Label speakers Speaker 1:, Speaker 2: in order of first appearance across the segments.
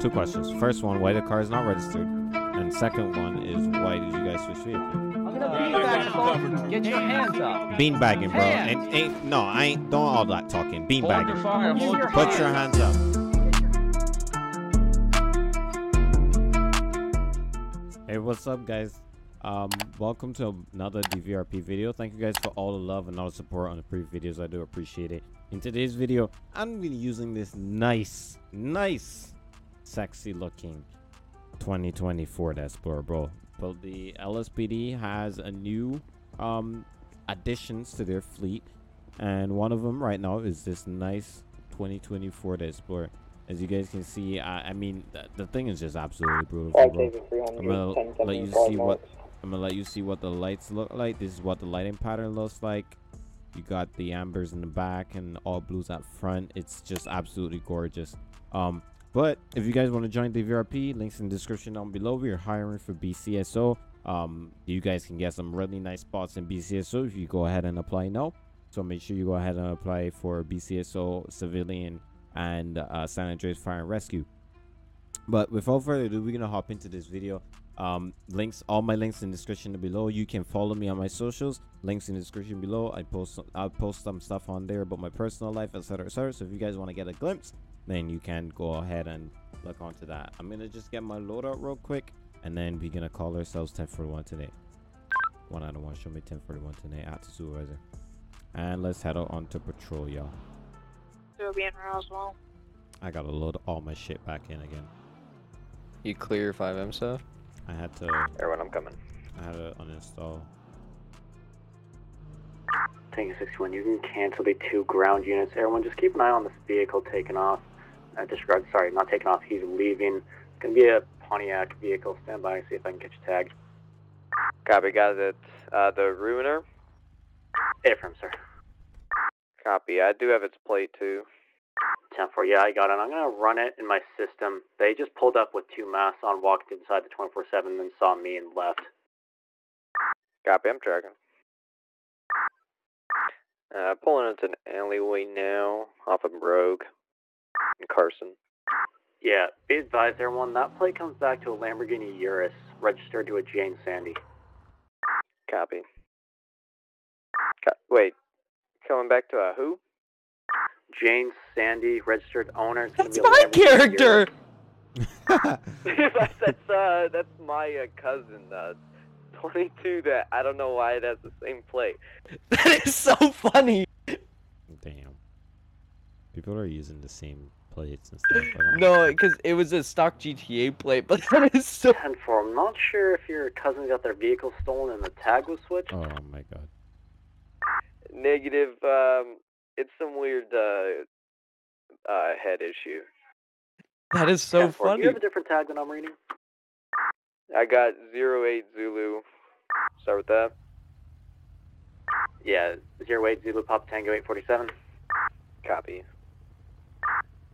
Speaker 1: two questions. First one, why the car is not registered, and second one is why did you guys switch vehicle?
Speaker 2: I'm gonna beanbag folks. Get your hands up.
Speaker 1: Beanbagging, bro.
Speaker 2: Hands.
Speaker 1: Ain't, ain't no, I ain't doing all that talking.
Speaker 2: Hold your
Speaker 1: Beanbagging.
Speaker 2: fire. Hold your
Speaker 1: Put your hands up. Hey, what's up, guys? Um, welcome to another DVRP video. Thank you guys for all the love and all the support on the previous videos. I do appreciate it. In today's video, I'm gonna be using this nice, nice, sexy looking 2020 Ford Explorer, bro. But the LSPD has a new um additions to their fleet, and one of them right now is this nice 2020 Ford Explorer. As you guys can see, I, I mean, the, the thing is just absolutely beautiful, bro. I'm gonna let you see what I'm gonna let you see what the lights look like. This is what the lighting pattern looks like. You got the ambers in the back and all blues at front. It's just absolutely gorgeous. Um, but if you guys want to join DVRP, links in the description down below. We are hiring for BCSO. Um, you guys can get some really nice spots in BCSO if you go ahead and apply now. So make sure you go ahead and apply for BCSO civilian and uh, San Andreas Fire and Rescue. But without further ado, we're gonna hop into this video. Um, links, all my links in the description below. You can follow me on my socials. Links in the description below. I post, I'll post some stuff on there about my personal life, etc., etc. So if you guys want to get a glimpse, then you can go ahead and look onto that. I'm gonna just get my load out real quick, and then we're gonna call ourselves 1041 today. One out of one. Show me 1041 today at the supervisor, and let's head out onto patrol, y'all.
Speaker 3: It'll be in Roswell.
Speaker 1: I gotta load all my shit back in again.
Speaker 4: You clear FiveM stuff?
Speaker 1: I had to,
Speaker 5: Everyone, I'm coming.
Speaker 1: I had to uninstall.
Speaker 6: Tango 61, you can cancel the two ground units. Everyone, just keep an eye on this vehicle taking off. Uh, disregard, sorry, not taking off, he's leaving. It's going to be a Pontiac vehicle. Stand by, see if I can get you tagged.
Speaker 5: Copy, got it. Uh, the Ruiner.
Speaker 6: Affirm, sir.
Speaker 5: Copy. I do have its plate too.
Speaker 6: 10 4, yeah, I got it. I'm going to run it in my system. They just pulled up with two masks on, walked inside the 24 7, then saw me and left.
Speaker 5: Copy. I'm tracking. Uh, pulling into an alleyway now, off of Rogue and Carson.
Speaker 6: Yeah, be advised, everyone, that plate comes back to a Lamborghini Urus, registered to a Jane Sandy.
Speaker 5: Copy. Co- wait, coming back to a who?
Speaker 6: Jane Sandy, registered owner. It's gonna
Speaker 4: That's
Speaker 6: be a
Speaker 4: my
Speaker 6: Lamborghini
Speaker 4: character!
Speaker 6: Urus.
Speaker 5: that's uh, that's my uh, cousin. Uh, 22. That I don't know why it has the same plate.
Speaker 4: That is so funny!
Speaker 1: Damn. People are using the same plates and stuff.
Speaker 4: No, because it was a stock GTA plate, but that is so.
Speaker 6: 10 4. I'm not sure if your cousin got their vehicle stolen and the tag was switched.
Speaker 1: Oh my god.
Speaker 5: Negative. Um, it's some weird uh, uh, head issue.
Speaker 4: That is so
Speaker 6: 10-4. Do
Speaker 4: funny.
Speaker 6: you have a different tag than I'm reading?
Speaker 5: I got zero eight Zulu. Start with that.
Speaker 6: Yeah, 08 Zulu Pop Tango 847.
Speaker 5: Copy.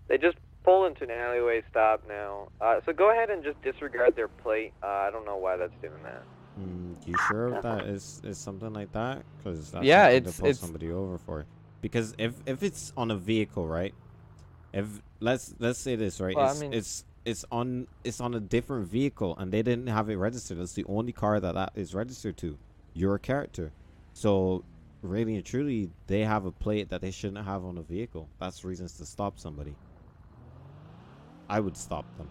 Speaker 5: They just pull into an alleyway stop now. Uh, so go ahead and just disregard their plate. Uh, I don't know why that's doing that.
Speaker 1: Mm, you sure if that is is something like that? Because
Speaker 4: Yeah, it's-
Speaker 1: to pull
Speaker 4: it's-
Speaker 1: somebody over for. Because if if it's on a vehicle, right? If let's let's say this right,
Speaker 4: Well, I
Speaker 1: it's,
Speaker 4: mean-
Speaker 1: it's it's on it's on a different vehicle and they didn't have it registered. That's the only car that that is registered to. Your character. So really and truly, they have a plate that they shouldn't have on a vehicle. That's reasons to stop somebody. I would stop them.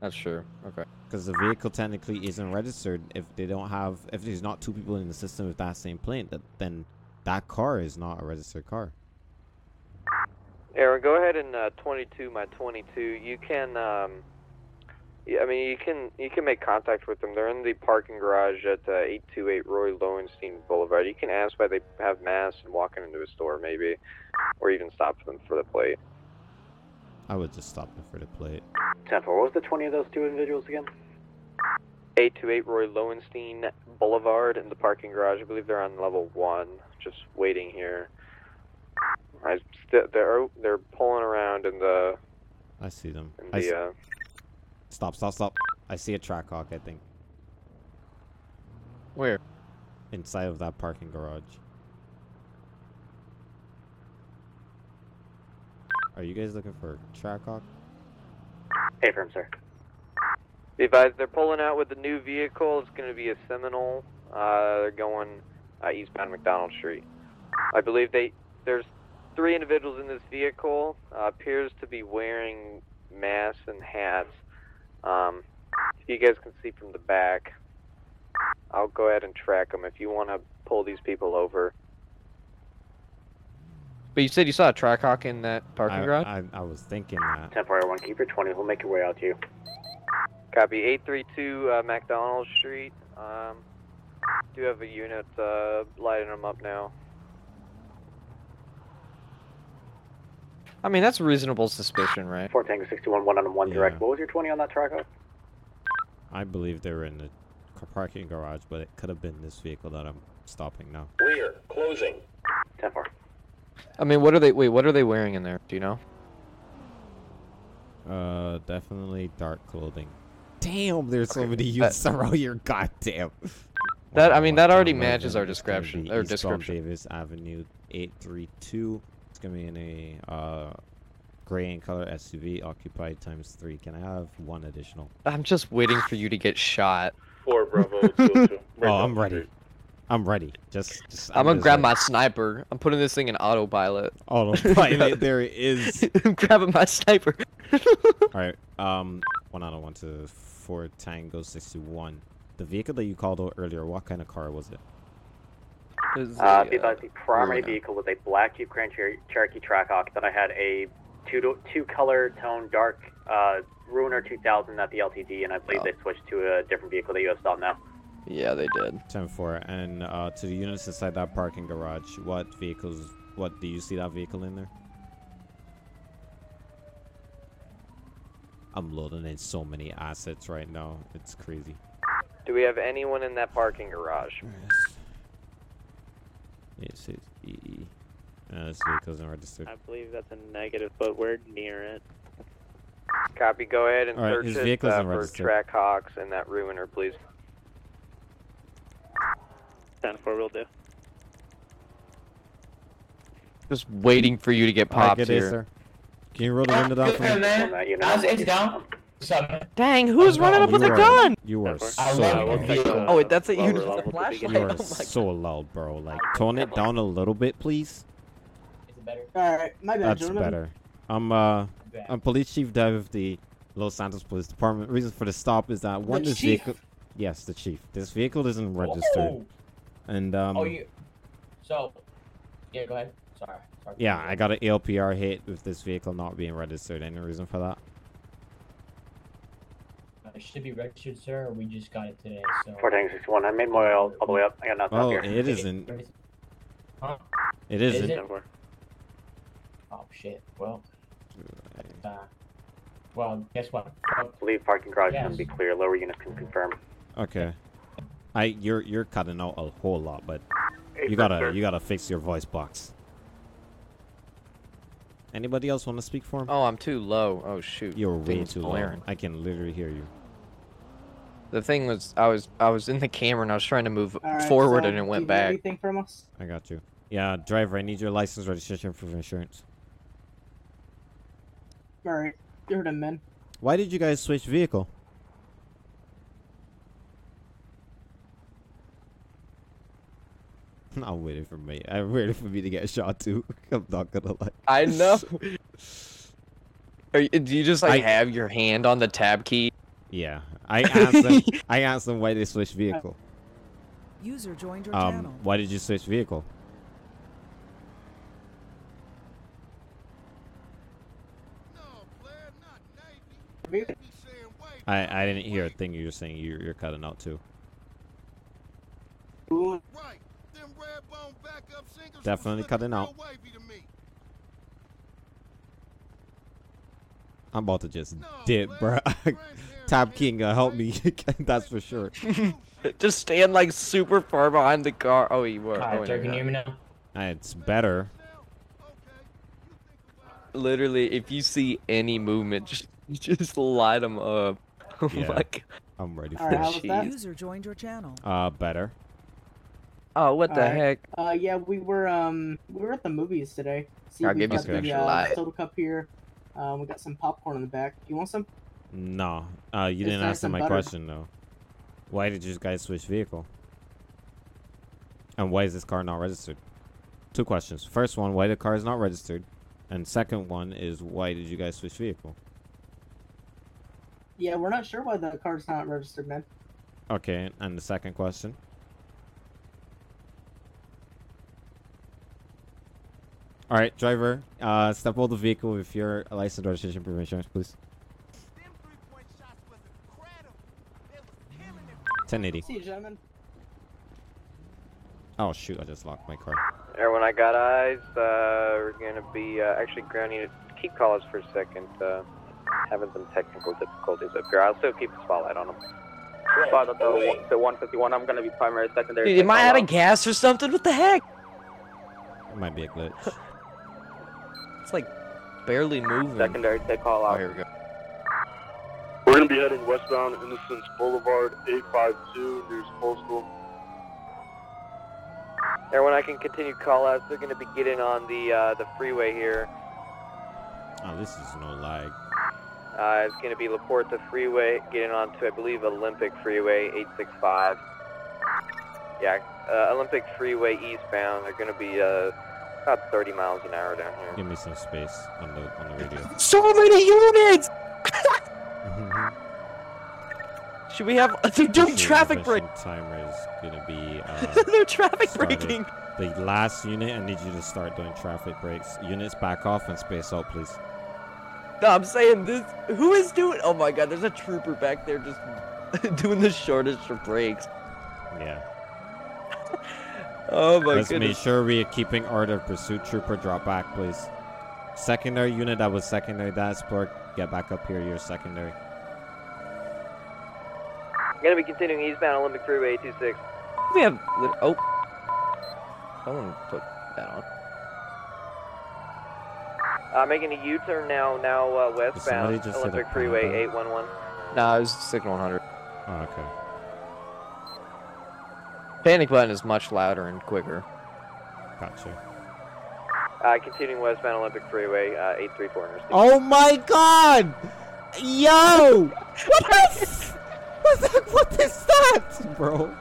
Speaker 4: That's true. Okay.
Speaker 1: because the vehicle technically isn't registered if they don't have if there's not two people in the system with that same plate that then that car is not a registered car
Speaker 5: Aaron, go ahead and uh, 22 my 22. You can, um, yeah, I mean, you can you can make contact with them. They're in the parking garage at uh, 828 Roy Lowenstein Boulevard. You can ask why they have masks and walking into a store, maybe, or even stop them for the plate.
Speaker 1: I would just stop them for the plate
Speaker 6: 10 4. What was the 20 of those two individuals again?
Speaker 5: 828 Roy Lowenstein Boulevard in the parking garage. I believe they're on level one, just waiting here. I st- they're they're pulling around in the
Speaker 1: i see them
Speaker 5: in
Speaker 1: I s-
Speaker 5: the uh,
Speaker 1: stop stop stop i see a Trackhawk i think
Speaker 4: Where?
Speaker 1: inside of that parking garage are you guys looking for Trackhawk
Speaker 6: Affirm, sir.
Speaker 5: Be advised, they're pulling out with the new vehicle. It's going to be a Seminole. Uh, they're going uh, eastbound McDonald Street. I believe they there's three individuals in this vehicle. Uh, appears to be wearing masks and hats. Um, if you guys can see from the back, I'll go ahead and track them. If you want to pull these people over,
Speaker 4: But you said you saw a Trackhawk in that parking
Speaker 1: I,
Speaker 4: garage.
Speaker 1: I, I was thinking that.
Speaker 6: 10 4 1, keep your 20. We'll make your way out to you.
Speaker 5: copy 832 uh, McDonald Street. Um, do have a unit uh, lighting them up now.
Speaker 4: I mean, that's reasonable suspicion, right?
Speaker 6: 4 Tango 61, 1 on 1 direct. What was your 20 on that track?
Speaker 1: I believe they were in the parking garage, but it could have been this vehicle that I'm stopping now.
Speaker 7: Rear, closing.
Speaker 6: 10 4.
Speaker 4: I mean, what are they? Wait, what are they wearing in there? Do you know?
Speaker 1: Uh, definitely dark clothing. Damn, there's so many
Speaker 4: that-
Speaker 1: youths around here. Goddamn.
Speaker 4: That- I mean, that already matches our
Speaker 1: it's gonna
Speaker 4: description-
Speaker 1: be
Speaker 4: or
Speaker 1: eastbound
Speaker 4: description.
Speaker 1: Davis Avenue, 832. It's gonna be in a uh, gray in color SUV, occupied times three. Can I have one additional?
Speaker 4: I'm just waiting for you to get shot.
Speaker 7: 4 Bravo 202.
Speaker 1: Oh, I'm ready. I'm ready. Just, just
Speaker 4: I'm gonna grab
Speaker 1: like-
Speaker 4: my sniper. I'm putting this thing in autopilot.
Speaker 1: autopilot. there it is.
Speaker 4: I'm grabbing my sniper.
Speaker 1: All right. Um, one out of one to four Tango 61. The vehicle that you called out earlier, what kind of car was it?
Speaker 6: Uh,
Speaker 4: the,
Speaker 6: be
Speaker 4: uh,
Speaker 6: the primary
Speaker 4: Ruiner.
Speaker 6: vehicle was a black Jeep Grand Cher- Cherokee Trackhawk. Then I had a two to, two color tone dark uh, Ruiner 2000 at the LTD, and I believe
Speaker 4: Oh.
Speaker 6: they switched to a different vehicle that you have saw now.
Speaker 4: Yeah, they did.
Speaker 1: 10 4. And uh, to the units inside that parking garage, what vehicles, what do you see that vehicle in there? I'm loading in so many assets right now. It's crazy.
Speaker 5: Do we have anyone in that parking garage?
Speaker 1: Yes, it's E. Uh, this vehicle's unregistered.
Speaker 8: I believe that's a negative, but we're near it.
Speaker 5: Copy. Go ahead and
Speaker 1: All right,
Speaker 5: search
Speaker 1: his
Speaker 5: it
Speaker 1: vehicle's
Speaker 5: uh, for
Speaker 1: unregistered.
Speaker 5: Trackhawks and that ruiner, please.
Speaker 8: 10 4 will do.
Speaker 4: Just waiting for you to get
Speaker 1: All right,
Speaker 4: popped
Speaker 1: good day,
Speaker 4: here.
Speaker 1: sir. Can you roll the window down for me?
Speaker 6: On that unit.
Speaker 9: How's it down? Something.
Speaker 4: Dang, who's running up with a
Speaker 1: are-
Speaker 4: gun?
Speaker 1: You are
Speaker 8: I
Speaker 1: so
Speaker 9: love
Speaker 1: loud.
Speaker 9: the.
Speaker 4: Oh, wait, that's a
Speaker 8: Lower
Speaker 4: unit a flashlight.
Speaker 1: You
Speaker 4: Oh
Speaker 1: are
Speaker 4: my
Speaker 1: so loud, bro. Like, tone it down a little bit, please.
Speaker 9: Is it better?
Speaker 10: Alright, my bad,
Speaker 1: That's
Speaker 10: gentlemen.
Speaker 1: better. I'm uh,
Speaker 9: Bad.
Speaker 1: I'm Police Chief Dev of the Los Santos Police Department. Reason for the stop is that one,
Speaker 9: The
Speaker 1: this
Speaker 9: chief?
Speaker 1: vehicle. Yes, the chief. This vehicle isn't registered,
Speaker 9: Oh,
Speaker 1: and um,
Speaker 9: oh, you. So, yeah, go ahead. Sorry. Sorry.
Speaker 1: yeah, I got an ALPR hit with this vehicle not being registered. Any reason for that?
Speaker 9: It should be registered, sir. We just got it today, so.
Speaker 6: 4 Tango 61. I made my way all, all the way up. I got nothing
Speaker 1: Oh,
Speaker 6: up here.
Speaker 1: it isn't.
Speaker 9: Huh?
Speaker 1: It
Speaker 9: Is
Speaker 1: isn't.
Speaker 9: it? Oh shit. Well. Uh, well, guess what? Fuck.
Speaker 6: believe parking garage is
Speaker 9: Yes.
Speaker 6: going to be clear. Lower units can confirm.
Speaker 1: Okay. I you're you're cutting out a whole lot, but you gotta you gotta fix your voice box. Anybody else want to speak for him?
Speaker 4: Oh, I'm too low. Oh shoot.
Speaker 1: You're way
Speaker 4: Thing's
Speaker 1: too low. I can literally hear you.
Speaker 4: The thing was, I was I was in the camera and I was trying to move
Speaker 10: Alright,
Speaker 4: forward
Speaker 10: so,
Speaker 4: and it went
Speaker 10: you
Speaker 4: back.
Speaker 10: Anything from us?
Speaker 1: I got you. Yeah, driver, I need your license, registration, proof of insurance.
Speaker 10: Alright, you heard him, man.
Speaker 1: Why did you guys switch vehicle? I'm waiting for me. I'm waiting for me to get a shot too. I'm not gonna lie.
Speaker 4: I know. Are you, do you just like
Speaker 1: I-
Speaker 4: have your hand on the tab key?
Speaker 1: Yeah, I asked them. I asked them why they switched vehicle.
Speaker 11: User joined your
Speaker 1: Um,
Speaker 11: channel.
Speaker 1: why did you switch vehicle? I I didn't hear a thing you were saying. You're you're cutting out too. Definitely cutting out. I'm about to just dip, bro. Tab King, uh, help me. That's for sure.
Speaker 4: just stand like super far behind the car. Oh, you were.
Speaker 9: Hi,
Speaker 4: oh,
Speaker 9: sir. Can you hear
Speaker 4: no.
Speaker 9: me now?
Speaker 1: It's better.
Speaker 4: Literally, if you see any movement, just just light them up. Oh
Speaker 1: Yeah.
Speaker 4: my god.
Speaker 1: I'm ready for
Speaker 10: Alright, how
Speaker 1: it.
Speaker 10: was that?
Speaker 11: User joined your channel.
Speaker 1: Uh, better.
Speaker 4: Oh, what the
Speaker 10: Alright.
Speaker 4: heck?
Speaker 10: Uh, yeah, we were, um, we were at the movies today. See,
Speaker 4: I'll
Speaker 10: we
Speaker 4: give you
Speaker 10: got
Speaker 1: some
Speaker 10: the,
Speaker 4: extra
Speaker 10: uh,
Speaker 4: light.
Speaker 10: soda cup here. Um, we got some popcorn in the back. You want some?
Speaker 1: No, uh, you
Speaker 10: It's
Speaker 1: didn't
Speaker 10: nice
Speaker 1: answer
Speaker 10: and
Speaker 1: my
Speaker 10: buttered.
Speaker 1: question though. Why did you guys switch vehicle? And why is this car not registered? Two questions. First one, why the car is not registered, and second one is why did you guys switch vehicle?
Speaker 10: Yeah, we're not sure why the car's not registered, man.
Speaker 1: Okay, and the second question. All right, driver, uh, step out of the vehicle with your license, registration, proof of insurance, please. 1080.
Speaker 10: See you, gentlemen.
Speaker 1: Oh shoot, I just locked my car.
Speaker 5: Everyone, I got eyes. Uh, we're gonna be uh, actually grounding it. Keep calls for a second. Uh, having some technical difficulties up here. I'll still keep the spotlight on them.
Speaker 8: Father, the, the 151, I'm gonna be primary, secondary.
Speaker 4: Dude, am I out of gas or something? What the heck?
Speaker 1: It might be a glitch.
Speaker 4: It's like barely moving.
Speaker 8: Secondary, take call
Speaker 4: Oh,
Speaker 8: out.
Speaker 4: here we go.
Speaker 7: We're gonna be heading westbound Innocence Boulevard, 852 near Postal.
Speaker 5: Everyone, I can continue call outs. They're gonna be getting on the uh, the freeway here.
Speaker 1: Oh, this is no lag.
Speaker 5: Uh, it's going to be La Puerta Freeway, getting onto, I believe, Olympic Freeway 865. Yeah, uh, Olympic Freeway eastbound. They're going to be uh, about 30 miles an hour down here.
Speaker 1: Give me some space on the on the radio.
Speaker 4: So many units! Should we have? They're doing traffic break.
Speaker 1: intervention Timer is gonna be. Uh,
Speaker 4: They're traffic
Speaker 1: started.
Speaker 4: breaking.
Speaker 1: The last unit, I need you to start doing traffic breaks. Units back off and space out, please.
Speaker 4: No, I'm saying this. Who is doing? Oh my god, there's a trooper back there just doing the shortest of breaks.
Speaker 1: Yeah.
Speaker 4: Oh my
Speaker 1: Let's
Speaker 4: goodness.
Speaker 1: make sure we are keeping order of pursuit. Trooper, drop back, please. Secondary unit that was secondary, that explorer, get back up here. You're secondary.
Speaker 5: Going to be continuing eastbound Olympic Freeway 826.
Speaker 4: We have. lit- Oh. Someone put that on.
Speaker 5: Uh, making a U-turn now, now uh, westbound
Speaker 1: just hit a
Speaker 5: Olympic Freeway 811.
Speaker 4: Nah, it was signal 100.
Speaker 1: Oh, okay.
Speaker 4: Panic button is much louder and quicker.
Speaker 1: Gotcha.
Speaker 5: Uh, continuing westbound Olympic Freeway uh, 834 Interstate.
Speaker 1: Oh my god! Yo! What is, what, the, what is that, bro?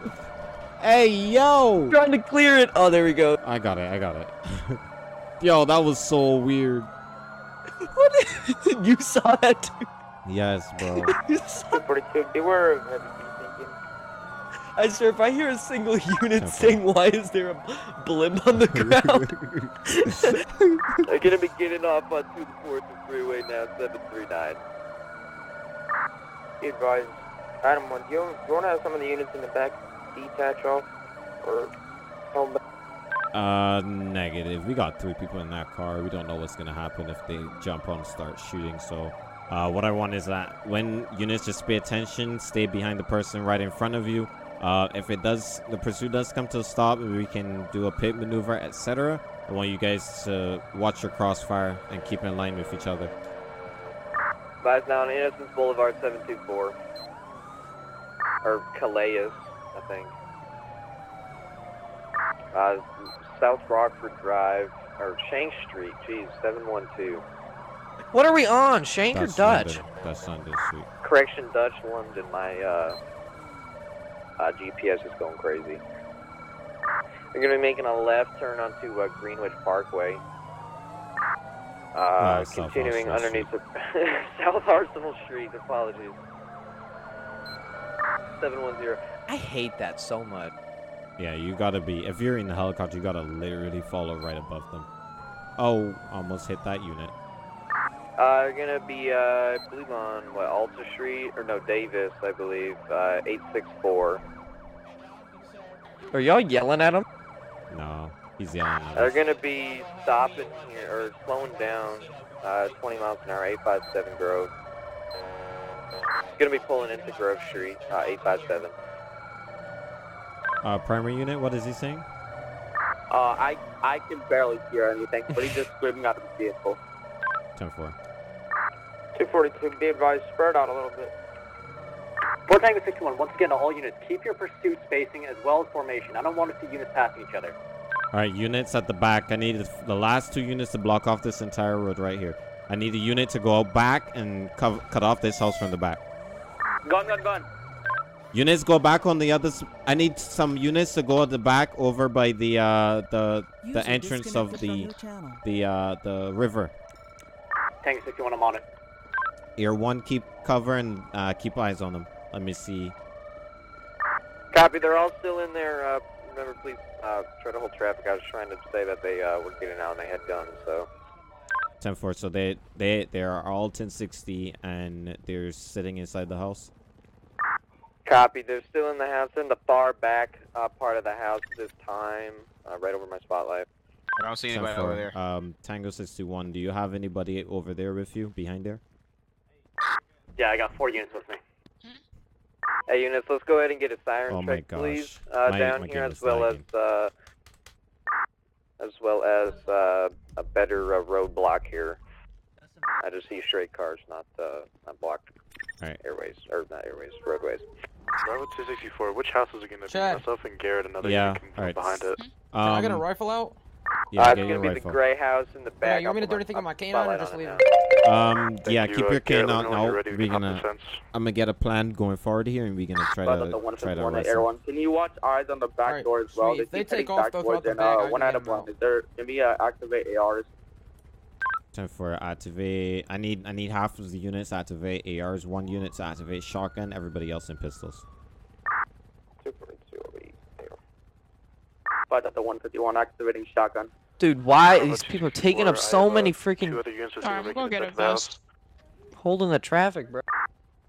Speaker 1: Hey, yo!
Speaker 4: Trying to clear it. Oh, there we go.
Speaker 1: I got it, I got it. yo, that was so weird.
Speaker 4: What? is- you saw that too.
Speaker 1: Yes, bro.
Speaker 4: You saw-
Speaker 8: 42, beware of heavy thinking.
Speaker 4: I swear, if I hear a single unit
Speaker 1: Okay.
Speaker 4: saying, "Why is there a blimp on the ground?"
Speaker 5: They're going to be getting off on 24th Freeway now, 739.
Speaker 8: Be advised. Adam, one, do you, do you want to have some of the units in the back detach off? Or held back?
Speaker 1: Uh, negative. We got three people in that car. We don't know what's gonna happen if they jump on and start shooting. So, uh, what I want is that when units just pay attention, stay behind the person right in front of you. Uh, if it does, the pursuit does come to a stop, we can do a pit maneuver, etc. I want you guys to watch your crossfire and keep in line with each other.
Speaker 5: Advise now on Innocence Boulevard 724. Or Calais, I think. Uh, South Rockford Drive, or Shank Street, geez, 712.
Speaker 4: what are we on, Shank or
Speaker 1: Dutch
Speaker 4: Dutch?
Speaker 1: London. Dutch London Street.
Speaker 5: Correction, Dutch London, my uh, uh, GPS is going crazy. We're going to be making a left turn onto uh, Greenwich Parkway. Uh,
Speaker 1: Oh, South
Speaker 5: continuing
Speaker 1: Arsenal
Speaker 5: underneath the South Arsenal Street, apologies. 710.
Speaker 4: I hate that so much.
Speaker 1: Yeah, you gotta be. If you're in the helicopter, you gotta literally follow right above them. Oh, almost hit that unit.
Speaker 5: Uh, gonna be, uh, I believe on, what, Alta Street? Or no, Davis, I believe, uh, 864.
Speaker 4: Are y'all yelling at him?
Speaker 1: No, he's yelling at
Speaker 5: They're
Speaker 1: us.
Speaker 5: gonna be stopping here, or slowing down, uh, 20 miles an hour, 857 Grove. Gonna be pulling into Grove Street, uh, 857.
Speaker 1: Uh, primary unit, what is he saying?
Speaker 8: Uh, I, I can barely hear anything, but he's just screaming out of the vehicle.
Speaker 1: 10-4.
Speaker 8: 242, be advised, spread out a little bit.
Speaker 6: Fort Tango 61, once again to all units, keep your pursuit spacing as well as formation. I don't want to see units passing each other.
Speaker 1: All right, units at the back. I need the last two units to block off this entire road right here. I need a unit to go out back and co- cut off this house from the back.
Speaker 8: Gone, gone, gone.
Speaker 1: Units go back on the other. s- I need some units to go at the back over by the uh the
Speaker 11: User
Speaker 1: the entrance of the the uh the river.
Speaker 6: Tank 61, I'm on it.
Speaker 1: Ear one, keep cover and uh, keep eyes on them. Let me see.
Speaker 5: Copy. They're all still in there. Uh, remember, please uh, try to hold traffic. I was trying to say that they uh, were getting out and they had guns. So
Speaker 1: 10 4. So they they they are all 1060 and they're sitting inside the house.
Speaker 5: copy. They're still in the house, in the far back uh, part of the house this time, uh, right over my spotlight.
Speaker 12: I don't see
Speaker 1: 10
Speaker 12: anybody over there.
Speaker 1: Um, Tango 61. Do you have anybody over there with you behind there?
Speaker 6: Yeah, I got four units with me.
Speaker 5: Hey, units, let's go ahead and get a siren
Speaker 1: Oh my
Speaker 5: check, please, uh,
Speaker 1: My-
Speaker 5: down
Speaker 1: my
Speaker 5: here, as well
Speaker 1: lagging.
Speaker 5: as uh, as well as uh, a better uh, roadblock here. I just see straight cars, not uh, not blocked
Speaker 1: Alright.
Speaker 5: airways or not airways, roadways.
Speaker 7: Bravo 264, which house is it going to be? Myself and Garrett, another
Speaker 1: Yeah,
Speaker 7: unit can come
Speaker 1: alright.
Speaker 7: behind it.
Speaker 1: Um,
Speaker 12: Can I get a rifle out?
Speaker 1: Yeah,
Speaker 5: uh,
Speaker 1: get
Speaker 5: it's gonna be
Speaker 1: rifle.
Speaker 5: the gray house in the
Speaker 12: Yeah,
Speaker 5: back.
Speaker 12: you want me to
Speaker 5: I'll
Speaker 12: do
Speaker 5: put
Speaker 12: anything
Speaker 5: my-
Speaker 12: with my
Speaker 5: I'll
Speaker 12: canine or just leave it?
Speaker 1: Um,
Speaker 7: Thank
Speaker 1: yeah,
Speaker 7: you,
Speaker 1: keep
Speaker 7: uh,
Speaker 1: your cane
Speaker 7: Garrett,
Speaker 1: out
Speaker 7: me know when you're
Speaker 1: now. We're gonna. I'm gonna get a plan going forward here, and we're gonna try to
Speaker 8: the one
Speaker 1: try to
Speaker 8: one air one. Can you watch eyes on the back
Speaker 12: Alright,
Speaker 8: door as well?
Speaker 12: sweet. If they take off, they'll
Speaker 8: backwards and
Speaker 12: the bag,
Speaker 8: uh,
Speaker 12: I
Speaker 8: one
Speaker 12: can
Speaker 8: out
Speaker 12: get
Speaker 8: one. Is there? Can we uh, activate ARs?
Speaker 1: Time for activate. I need I need half of the units to activate ARs, one unit to activate shotgun, everybody else in pistols.
Speaker 5: Super, super.
Speaker 8: But at the 151 activating shotgun.
Speaker 4: Dude, why
Speaker 7: Bravo
Speaker 4: these people are taking up so
Speaker 7: I uh,
Speaker 4: many
Speaker 7: Two
Speaker 4: freaking
Speaker 7: other units are
Speaker 3: Alright, we'll go get
Speaker 7: it
Speaker 3: a
Speaker 7: the
Speaker 3: vest.
Speaker 4: holding the traffic, bro.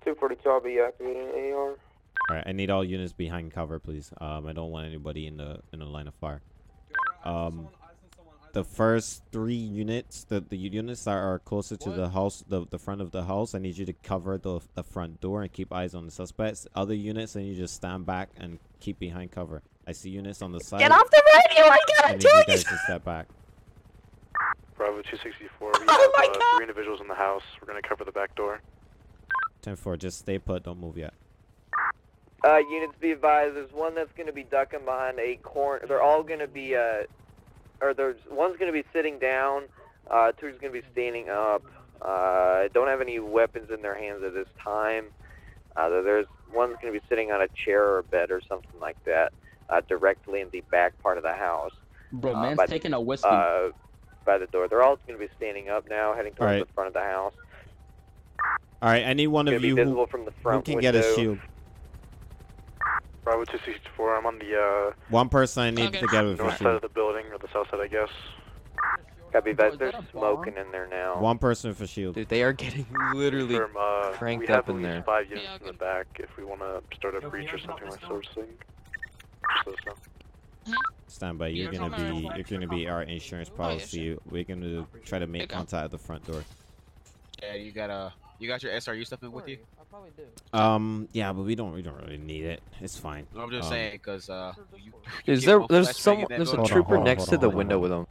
Speaker 5: 242, I'll be activating AR.
Speaker 1: All right, I need all units behind cover, please. Um, I don't want anybody in the in the line of fire. Um, the first three units, the the units that are closer to the house, the the front of the house, I need you to cover the the front door and keep eyes on the suspects. Other units, I need you to stand back and keep behind cover. I see units on the side.
Speaker 4: Get off the radio! I
Speaker 1: I
Speaker 4: gotta
Speaker 1: need
Speaker 4: do
Speaker 1: you
Speaker 4: it!
Speaker 1: guys to step back.
Speaker 7: Bravo 264, we
Speaker 4: Oh
Speaker 7: have
Speaker 4: my
Speaker 7: uh, three individuals in the house. We're going to cover the back door.
Speaker 1: 10-4, just stay put. Don't move yet.
Speaker 5: Uh, units be advised, there's one that's going to be ducking behind a corner. They're all going to be, uh, or there's one's going to be sitting down, uh, two's going to be standing up. Uh, don't have any weapons in their hands at this time. Uh, there's one's going to be sitting on a chair or a bed or something like that, uh, directly in the back part of the house,
Speaker 2: Bro,
Speaker 5: Uh,
Speaker 2: man's
Speaker 5: but,
Speaker 2: taking a whiskey.
Speaker 5: uh, by the door. They're all going to be standing up now, heading towards
Speaker 1: Alright.
Speaker 5: the front of the house.
Speaker 1: All right, any one of
Speaker 5: to be
Speaker 1: you who,
Speaker 5: from the
Speaker 1: who can
Speaker 5: window.
Speaker 1: get a shield.
Speaker 7: Bravo 264, I'm on the uh,
Speaker 1: One person I need
Speaker 3: Okay.
Speaker 1: to get with a
Speaker 7: north side of the building, or the south side, I guess.
Speaker 5: Copy
Speaker 2: Bro,
Speaker 5: that.
Speaker 2: is
Speaker 5: They're
Speaker 2: that a
Speaker 5: smoking in there now.
Speaker 1: One person with a shield.
Speaker 4: Dude, they are getting literally.
Speaker 7: Confirm, uh,
Speaker 4: cranked
Speaker 7: we have
Speaker 4: up in
Speaker 7: at
Speaker 4: there.
Speaker 7: least five units
Speaker 3: Yeah,
Speaker 7: in the back if we want to start a breach or something like sort of thing.
Speaker 1: Stand by. You're gonna be
Speaker 3: on.
Speaker 1: you're gonna be our insurance
Speaker 3: Oh,
Speaker 1: policy. We're gonna try to make contact at the front door.
Speaker 12: Yeah, you got uh, you got your SRU stuff in with you?
Speaker 6: I probably do.
Speaker 1: Um, yeah, but we don't we don't really need it. It's fine.
Speaker 12: I'm just
Speaker 1: Um,
Speaker 12: saying because uh, you, you
Speaker 4: Is there? There's
Speaker 12: flashbang
Speaker 4: some. There's a
Speaker 12: building.
Speaker 1: On,
Speaker 4: trooper
Speaker 1: on,
Speaker 4: next
Speaker 1: hold
Speaker 4: to
Speaker 1: on,
Speaker 4: the
Speaker 1: on,
Speaker 4: window
Speaker 1: hold
Speaker 4: with him.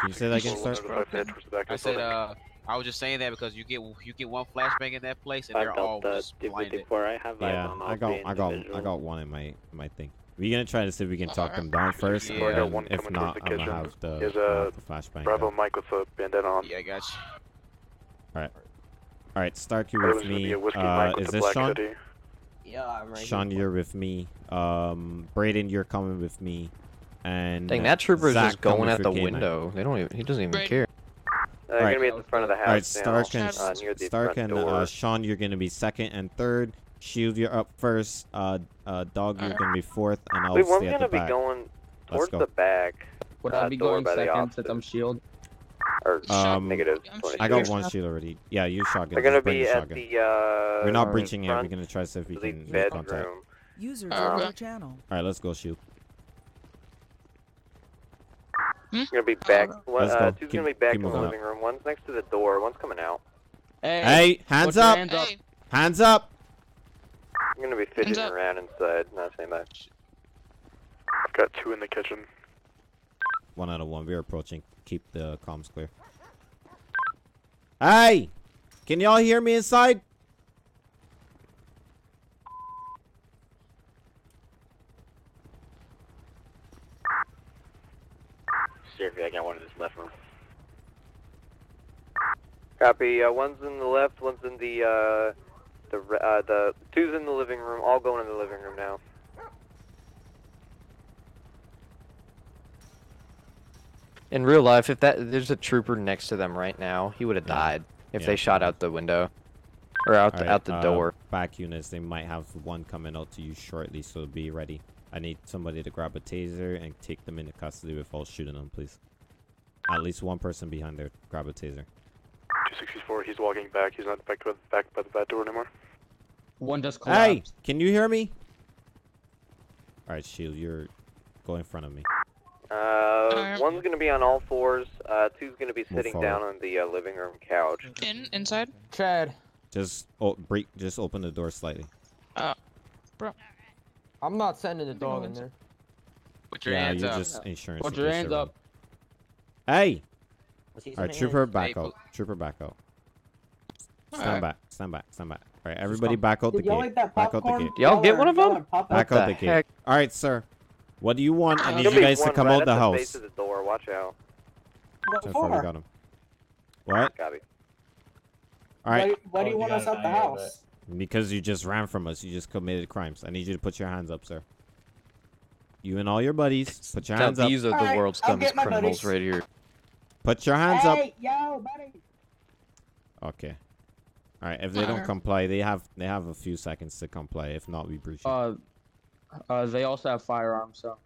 Speaker 1: Can you say that again, sir?
Speaker 7: another five head towards the back of
Speaker 12: I said uh, I was just saying that because you get you get one flashbang in that place and
Speaker 8: I
Speaker 12: they're all
Speaker 8: the
Speaker 12: just blinded.
Speaker 8: 254. I have
Speaker 1: Yeah, I got I got I got one in my my thing. We're gonna try to see if we can talk them down first,
Speaker 12: Yeah.
Speaker 1: and
Speaker 12: I got
Speaker 1: then
Speaker 7: one
Speaker 1: if not,
Speaker 7: the
Speaker 1: I'm gonna have the,
Speaker 7: There's
Speaker 1: I'll
Speaker 7: a
Speaker 1: have the flashbang.
Speaker 7: Bravo
Speaker 1: guy.
Speaker 7: Mike with a bandana on.
Speaker 12: Yeah, I got you.
Speaker 1: All right, Starkey
Speaker 7: Other's
Speaker 1: with
Speaker 7: gonna
Speaker 1: me.
Speaker 7: whiskey
Speaker 1: Uh,
Speaker 7: with
Speaker 1: is this Sean?
Speaker 7: hoodie.
Speaker 8: Yeah, I'm right
Speaker 1: Sean,
Speaker 8: here.
Speaker 1: you're with me. Um, Braden, you're coming with me. And
Speaker 4: Dang, that trooper is just going
Speaker 1: coming
Speaker 4: at the
Speaker 1: K9.
Speaker 4: window. They don't even. He doesn't even
Speaker 3: Brady.
Speaker 4: care.
Speaker 5: Uh, they're
Speaker 1: Alright.
Speaker 5: gonna be at the front of the house
Speaker 1: All right, Stark
Speaker 5: now,
Speaker 1: and
Speaker 5: uh, near the
Speaker 1: Stark
Speaker 5: front
Speaker 1: and
Speaker 5: door.
Speaker 1: uh, Sean, you're gonna be second and third. Shield, you're up first. Uh, uh, Dog, you're gonna be fourth, and I'll
Speaker 5: Wait, one's
Speaker 1: stay at
Speaker 5: gonna
Speaker 1: the
Speaker 5: be
Speaker 1: back.
Speaker 5: going towards
Speaker 1: go.
Speaker 5: the back,
Speaker 2: Would
Speaker 5: uh,
Speaker 2: I be
Speaker 5: door
Speaker 2: going
Speaker 5: by the
Speaker 2: second since
Speaker 5: office.
Speaker 2: I'm shield?
Speaker 5: or
Speaker 1: Um,
Speaker 5: negative.
Speaker 3: I'm
Speaker 5: 22.
Speaker 1: I got
Speaker 3: Sure.
Speaker 1: one shield already. Yeah, you shotgun.
Speaker 5: They're gonna
Speaker 1: just bring
Speaker 5: be
Speaker 1: the
Speaker 5: at
Speaker 1: shotgun.
Speaker 5: the uh.
Speaker 1: We're not breaching it. We're
Speaker 5: front
Speaker 1: gonna try to see if we
Speaker 5: of the
Speaker 1: can make contact.
Speaker 5: bedroom.
Speaker 11: User
Speaker 3: Uh,
Speaker 11: joined your channel.
Speaker 1: All right, let's go shield.
Speaker 5: It's gonna be back.
Speaker 3: Uh,
Speaker 5: One,
Speaker 1: Let's
Speaker 5: uh,
Speaker 1: go.
Speaker 5: two's
Speaker 1: Keep-
Speaker 5: gonna be back in the
Speaker 1: moving
Speaker 5: living room. One's next to the door. One's coming out.
Speaker 2: Hey,
Speaker 1: Hey, hands up!
Speaker 2: hands up.
Speaker 3: Hey,
Speaker 1: Hands up!
Speaker 5: I'm gonna be fidgeting around inside. Not saying much.
Speaker 7: I've got two in the kitchen.
Speaker 1: One out of one. We're approaching. Keep the comms clear. Hey! Can y'all hear me inside?
Speaker 6: Seriously, I got one in this left room.
Speaker 5: Copy. Uh, one's in the left, one's in the uh, the uh, the two's in the living room. All going in the living room now.
Speaker 4: In real life, if that there's a trooper next to them right now, he would have
Speaker 1: Yeah.
Speaker 4: died if
Speaker 1: Yeah.
Speaker 4: they shot out the window or out the,
Speaker 1: Alright,
Speaker 4: out the
Speaker 1: uh,
Speaker 4: door.
Speaker 1: Back units, they might have one coming out to you shortly, so be ready. I need somebody to grab a taser and take them into custody before shooting them, please. At least one person behind there, grab a taser.
Speaker 7: 264, he's walking back. He's not back, by- back by the back door anymore.
Speaker 2: One just
Speaker 1: Hey, can you hear me? All right, Shield, you're go in front of me.
Speaker 5: Uh, one's gonna be on all fours. Uh, two's gonna be
Speaker 1: Move
Speaker 5: sitting
Speaker 1: forward.
Speaker 5: down on the uh, living room couch.
Speaker 13: In inside.
Speaker 2: Chad.
Speaker 1: Just oh, break, just open the door slightly.
Speaker 13: Uh, bro.
Speaker 2: I'm not sending the dog in there.
Speaker 12: Put your
Speaker 1: yeah,
Speaker 12: hands
Speaker 1: you're
Speaker 12: up.
Speaker 1: just insurance.
Speaker 2: Put your hands up.
Speaker 1: Hey. All right, trooper, back out. Trooper, back out. Stand
Speaker 13: Alright.
Speaker 1: back. Stand back. Stand back. All right, everybody, back out the gate.
Speaker 10: like
Speaker 1: Back out the gate.
Speaker 4: Y'all get one of them?
Speaker 10: pop
Speaker 1: Back
Speaker 10: that?
Speaker 1: out
Speaker 4: the
Speaker 1: the gate. All right, sir. What do you want? Ah,
Speaker 5: I
Speaker 1: need
Speaker 5: gonna
Speaker 1: you guys to come
Speaker 5: right
Speaker 1: out the
Speaker 5: the
Speaker 1: house.
Speaker 5: of the door. Watch out.
Speaker 10: What
Speaker 1: So far, we
Speaker 10: for?
Speaker 1: got him. What?
Speaker 5: Copy.
Speaker 1: All right.
Speaker 10: Why, why do you
Speaker 2: Oh,
Speaker 10: want
Speaker 2: you
Speaker 10: us out the house?
Speaker 1: Because you just ran from us. You just committed crimes. I need you to put your hands up, sir. You and all your buddies, put your
Speaker 4: Now
Speaker 1: hands up.
Speaker 4: these are the
Speaker 10: Alright,
Speaker 4: world's dumbest criminals
Speaker 10: buddies.
Speaker 4: right here.
Speaker 1: Put your hands up.
Speaker 10: yo, buddy.
Speaker 1: Okay. All right. If they don't comply, they have they have a few seconds to comply. If not, we breach.
Speaker 2: Uh, uh, they also have firearms, so.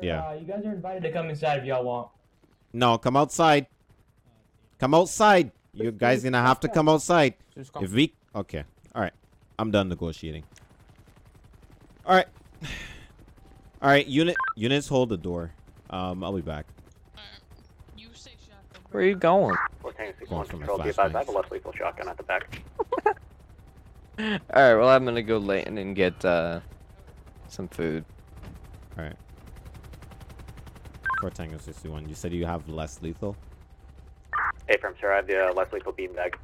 Speaker 1: Yeah.
Speaker 2: Uh, you guys are invited to come inside if y'all want.
Speaker 1: No, come outside. Come outside. You guys gonna have to come outside.
Speaker 2: Come.
Speaker 1: If we okay. All right. I'm done negotiating. All right. All right. Unit units hold the door. Um, I'll be back.
Speaker 13: You say shotgun.
Speaker 6: Where are you going?
Speaker 1: Going for
Speaker 6: Control, I have a less lethal shotgun at the back.
Speaker 4: All right, well I'm gonna go late and get uh some food.
Speaker 1: All right. For Tango 61, you said you have less lethal.
Speaker 6: Hey, from sir, I have the uh, less lethal beanbag.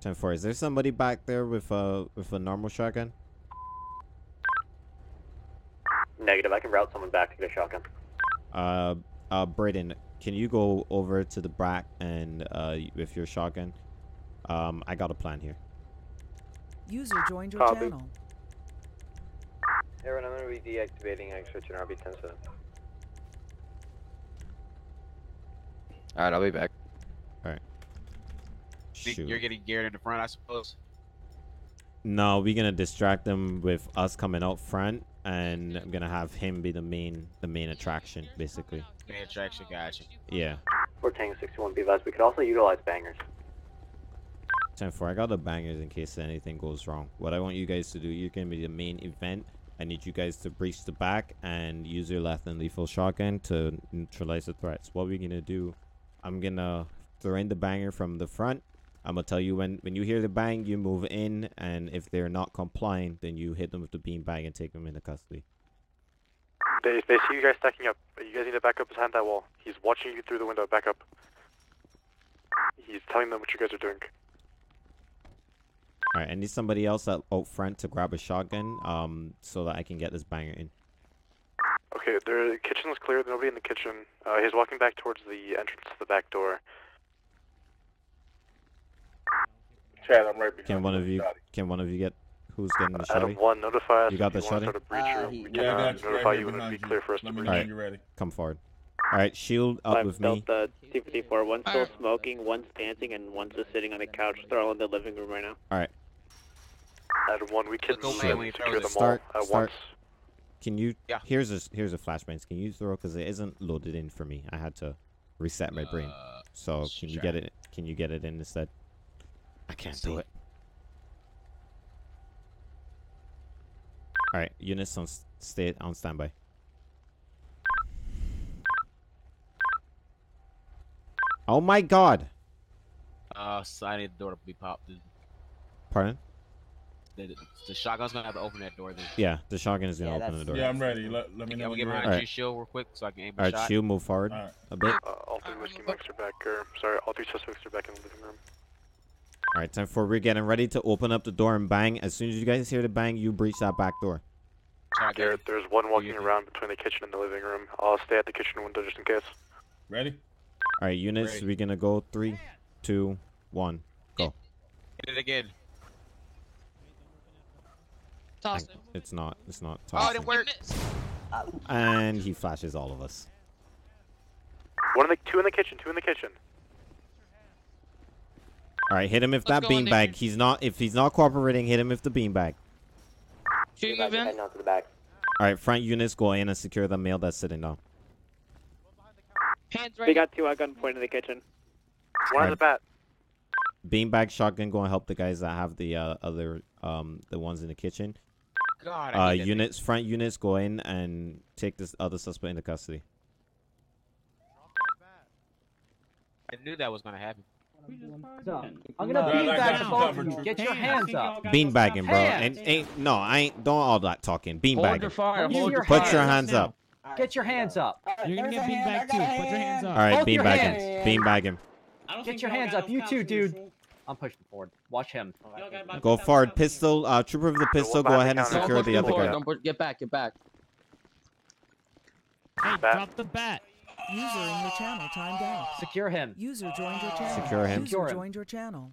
Speaker 1: 10 4. Is there somebody back there with a with a normal shotgun?
Speaker 6: Negative, I can route someone back to get a shotgun.
Speaker 1: Uh, uh, Braden, can you go over to the back and uh with your shotgun? Um, I got a plan here.
Speaker 11: User joined your
Speaker 5: Copy.
Speaker 11: channel.
Speaker 5: Aaron, I'm gonna be deactivating extra to RB 10 7.
Speaker 4: All right, I'll be back.
Speaker 12: Alright.
Speaker 1: Shoot.
Speaker 12: You're getting geared in the front, I suppose.
Speaker 1: No, we're gonna distract them with us coming out front, and I'm gonna have him be the main the main attraction, basically.
Speaker 12: Main attraction, gotcha.
Speaker 1: Yeah.
Speaker 6: We're Tango 61, be advised, we could also utilize bangers.
Speaker 1: 10 4. I got the bangers in case anything goes wrong. What I want you guys to do, you're gonna be the main event. I need you guys to breach the back and use your left and lethal shotgun to neutralize the threats. What we're gonna do, I'm gonna throw in the banger from the front. I'm gonna tell you when when you hear the bang, you move in, and if they're not complying, then you hit them with the beanbag and take them into custody.
Speaker 7: They, they see you guys stacking up. You guys need to back up behind that wall. He's watching you through the window. Back up. He's telling them what you guys are doing.
Speaker 1: All right, I need somebody else out, out front to grab a shotgun, um, so that I can get this banger in.
Speaker 7: Okay, the kitchen's clear. There's nobody in the kitchen. Uh, he's walking back towards the entrance to the back door.
Speaker 14: Chad, I'm right behind
Speaker 1: Can one of you can one of you get who's getting the
Speaker 7: Adam
Speaker 1: shotty?
Speaker 7: one, notify us
Speaker 1: You got
Speaker 7: if
Speaker 1: the
Speaker 7: you want to
Speaker 1: shotty?
Speaker 7: start a breach
Speaker 6: Uh,
Speaker 7: room.
Speaker 6: he-
Speaker 7: We
Speaker 14: Yeah,
Speaker 7: can
Speaker 14: I
Speaker 7: uh,
Speaker 14: got you right
Speaker 7: notify
Speaker 14: here
Speaker 7: you when it would be
Speaker 14: behind
Speaker 7: clear for us to
Speaker 14: Let me
Speaker 7: breach.
Speaker 14: know
Speaker 1: Alright.
Speaker 14: you're ready.
Speaker 1: Come forward. All right, shield up with me.
Speaker 8: Delta T-54, one's still smoking, one's dancing, and one's just sitting on the couch. They're all in the living room right now.
Speaker 7: All right, Adam one, we can
Speaker 12: Go
Speaker 7: uh,
Speaker 12: away when
Speaker 7: secure them
Speaker 12: it.
Speaker 1: Start-
Speaker 7: at
Speaker 1: start.
Speaker 7: once.
Speaker 1: Can you?
Speaker 12: Yeah.
Speaker 1: Here's a here's a flashbang. Can you throw? Because it isn't loaded in for me. I had to reset my brain.
Speaker 12: Uh,
Speaker 1: So can you
Speaker 12: sure.
Speaker 1: get it? Can you get it in instead? I can't do
Speaker 12: See.
Speaker 1: it. All right, units on stay on standby. Oh my God!
Speaker 12: Uh, so I need the door to be popped. The,
Speaker 1: Pardon?
Speaker 12: the, the shotgun's gonna have to open that door then.
Speaker 1: Yeah, the shotgun is gonna
Speaker 6: Yeah,
Speaker 1: open the door.
Speaker 14: Yeah, I'm ready. Let, let me
Speaker 12: Can
Speaker 14: know
Speaker 12: we
Speaker 14: when
Speaker 12: get
Speaker 14: you're
Speaker 12: behind
Speaker 14: ready.
Speaker 12: a
Speaker 1: Alright.
Speaker 12: shield real quick so I can aim
Speaker 1: All
Speaker 12: my
Speaker 1: right,
Speaker 12: shot?
Speaker 1: shield, move forward
Speaker 14: Alright.
Speaker 1: a bit.
Speaker 7: Uh, all three whiskey mics are back. Or sorry, all three suspects are back in the living room.
Speaker 1: All right, time for we're getting ready to open up the door and bang. As soon as you guys hear the bang, you breach that back door.
Speaker 7: Garrett, there's one walking around between the kitchen and the living room. I'll stay at the kitchen window just in case.
Speaker 14: Ready?
Speaker 1: All right, units,
Speaker 12: Ready.
Speaker 1: we're gonna go three, two, one, go.
Speaker 12: Hit it again.
Speaker 13: Toss it.
Speaker 1: It's not. It's not.
Speaker 12: Oh, it
Speaker 1: tossing.
Speaker 12: didn't work.
Speaker 1: And he flashes all of us.
Speaker 7: One in the two in the kitchen. Two in the kitchen.
Speaker 1: All right, hit him with
Speaker 13: Let's
Speaker 1: that
Speaker 13: go in
Speaker 1: beanbag. He's not. If he's not cooperating, hit him with the beanbag.
Speaker 13: Should you move in?
Speaker 15: Out to the back.
Speaker 1: All right, front units go in and secure the male that's sitting down.
Speaker 13: Hands
Speaker 9: They
Speaker 13: ready.
Speaker 9: got two at gunpoint in the kitchen.
Speaker 7: One in the bat.
Speaker 1: Beanbag shotgun go and help the guys that have the uh, other um the ones in the kitchen.
Speaker 12: God, I
Speaker 1: Uh,
Speaker 12: hate that
Speaker 1: units front units go in and take this other suspect into custody.
Speaker 12: I knew that was gonna happen.
Speaker 6: I'm gonna
Speaker 9: No,
Speaker 6: beanbag
Speaker 9: like,
Speaker 6: the
Speaker 9: down.
Speaker 6: both of you. Get your hands up.
Speaker 1: Beanbagging, bro.
Speaker 6: Hands.
Speaker 1: And ain't no, I ain't doing all that talking.
Speaker 2: Hold your
Speaker 1: Beanbagging.
Speaker 2: fire.
Speaker 6: Hold
Speaker 2: Hold
Speaker 6: your
Speaker 2: your
Speaker 1: Put
Speaker 2: fire.
Speaker 1: your hands up.
Speaker 6: Get your hands up.
Speaker 16: You're gonna get beanbag too. Put your hands up.
Speaker 1: All right,
Speaker 6: Both your
Speaker 1: beanbag
Speaker 6: hands.
Speaker 1: him. Beanbag him.
Speaker 6: Get your hands up. You too, dude. I'm pushing forward. Watch him.
Speaker 1: Go forward. Pistol. Uh, trooper with the pistol. Go ahead and
Speaker 7: behind the
Speaker 1: secure
Speaker 2: Don't
Speaker 1: the other
Speaker 2: forward,
Speaker 1: guy.
Speaker 2: Don't push. Get back. Get back.
Speaker 16: Hey,
Speaker 7: Bat.
Speaker 16: drop the bat.
Speaker 11: User in your channel timed out.
Speaker 6: Secure him.
Speaker 11: User joined your channel.
Speaker 1: Secure him.
Speaker 11: User
Speaker 6: Secure him.
Speaker 11: joined your channel.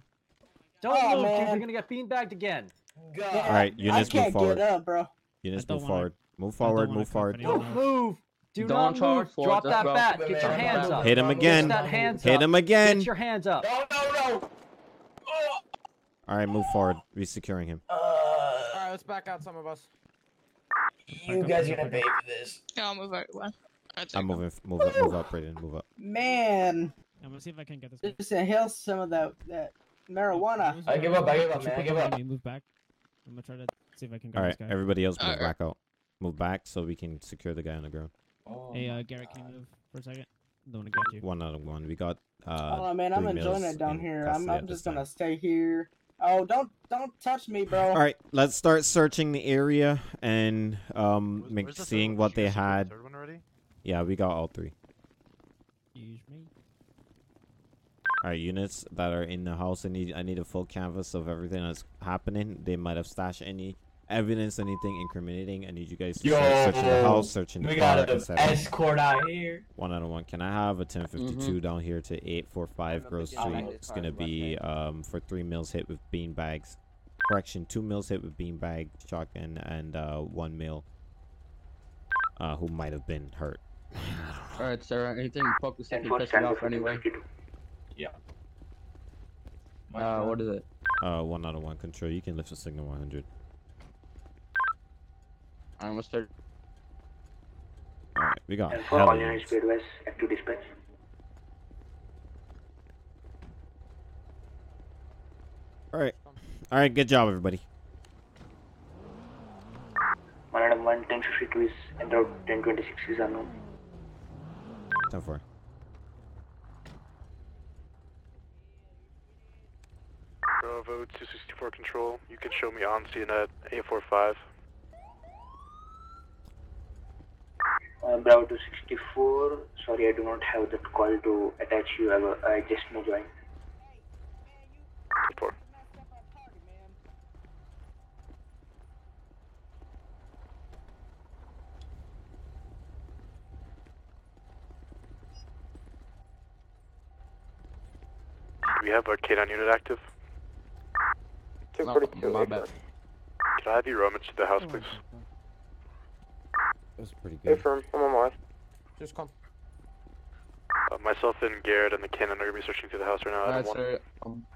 Speaker 6: Don't
Speaker 10: Oh,
Speaker 6: move, dude.
Speaker 10: man.
Speaker 6: You're gonna get beanbagged again.
Speaker 1: All right, units
Speaker 10: I can't
Speaker 1: move forward.
Speaker 10: get up, bro.
Speaker 1: Units
Speaker 16: I don't
Speaker 1: move
Speaker 16: wanna-
Speaker 1: forward. Move forward.
Speaker 16: wanna
Speaker 1: Move forward.
Speaker 16: anyone
Speaker 6: Don't move. Do
Speaker 2: Don't
Speaker 6: not
Speaker 2: charge
Speaker 6: move.
Speaker 2: forward,
Speaker 6: Drop
Speaker 2: just
Speaker 6: that
Speaker 2: go.
Speaker 6: bat. Get your hands up.
Speaker 1: Hit him again.
Speaker 6: Get that hands
Speaker 1: Hit
Speaker 6: up.
Speaker 1: him again.
Speaker 6: Get your hands up.
Speaker 10: No, no, no.
Speaker 1: All right, move forward. We're securing him.
Speaker 2: Uh, All right, let's back out some of us.
Speaker 16: You guys are gonna pay
Speaker 13: for this. Yeah, I'll move everyone.
Speaker 1: I'm moving. Move up. Move up, Brayden. Move up.
Speaker 10: Man,
Speaker 16: I'm gonna see if I can get this. guy.
Speaker 10: just inhale some of that that marijuana.
Speaker 9: I give up, I give up, man, I
Speaker 16: put
Speaker 9: give up.
Speaker 16: money, Move back. I'm gonna try to see if I can get
Speaker 1: All
Speaker 16: this
Speaker 1: right,
Speaker 16: guy.
Speaker 1: everybody else move
Speaker 13: Alright.
Speaker 1: back out. Move back so we can secure the guy on the ground.
Speaker 16: Hey, uh, Garrett, can you move for a second? Don't wanna get you.
Speaker 1: One out of one. We got. Uh,
Speaker 10: oh man, I'm
Speaker 1: three
Speaker 10: enjoying
Speaker 1: males
Speaker 10: it down here. I'm,
Speaker 1: custody
Speaker 10: I'm just gonna
Speaker 1: time.
Speaker 10: stay here. Oh, don't don't touch me, bro.
Speaker 1: All right, let's start searching the area and um, make,
Speaker 7: Where's
Speaker 1: seeing
Speaker 7: one?
Speaker 1: what they
Speaker 7: guys secure the
Speaker 1: had.
Speaker 7: Third one already?
Speaker 1: Yeah, we got all three.
Speaker 16: Excuse me.
Speaker 1: All right, units that are in the house. I need I need a full canvas of everything that's happening. They might have stashed any evidence, anything incriminating. I need you guys to start searching the house, searching the
Speaker 9: we
Speaker 1: car,
Speaker 9: got an
Speaker 1: etc.
Speaker 9: escort out here.
Speaker 1: One out of one. Can I have a 1052 down here to 845 Grove Street? It's gonna be um for three mils hit with bean bags. Correction, two mils hit with bean bag shotgun and uh one mil uh who might have been hurt.
Speaker 2: All right, Sarah. Anything you focus if
Speaker 15: And
Speaker 2: you
Speaker 15: for
Speaker 2: piss me
Speaker 15: stand
Speaker 2: off
Speaker 15: for
Speaker 2: anyway.
Speaker 15: 52.
Speaker 2: Uh, what is it?
Speaker 1: Uh, one out of one control. You can lift the signal 100.
Speaker 2: I almost started.
Speaker 1: All right, we got
Speaker 15: And for all
Speaker 1: hell
Speaker 15: units, speed west, active dispatch.
Speaker 1: All right, all right. Good job, everybody.
Speaker 15: One out of one, 1052 is en route, 1026 is unknown.
Speaker 1: Ten four.
Speaker 7: Bravo 264 control. You can show me on scene at 845.
Speaker 15: Uh, Bravo 264, sorry I do not have that call to attach you, I, wa- I just may join.
Speaker 7: Four. Do we have a K9 unit active?
Speaker 2: No, my bad.
Speaker 7: Can I have you rummage to the house, please?
Speaker 1: That's pretty
Speaker 8: Hey, firm. I'm on my way.
Speaker 2: Just come.
Speaker 7: Uh, myself and Garrett and the cannon are gonna be searching through the house right now.
Speaker 2: All right,
Speaker 7: Item one.
Speaker 2: Sarah. Um,